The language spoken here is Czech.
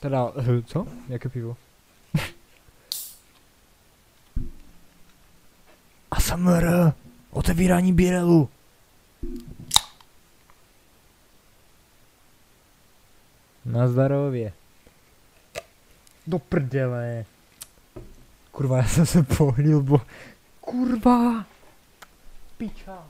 Teda, eh, co? Jaké pivo? ASMR! Otevírání birelu! Na zdarově. Do prdele. Kurva, já jsem se pohlil, bo... Kurva! Piča.